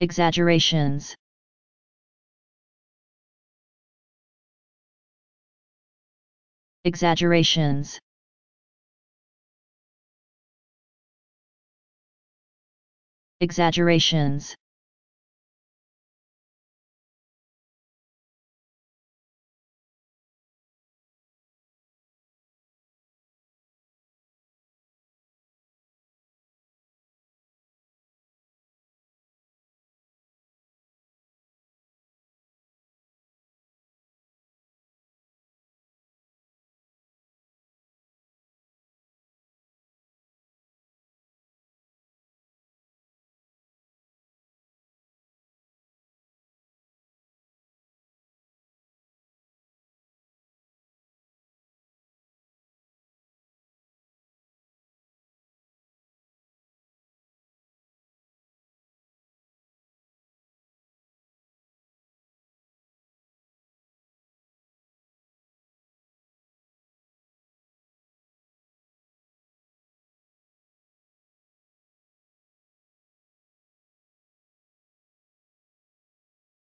exaggerations. Exaggerations. Exaggerations.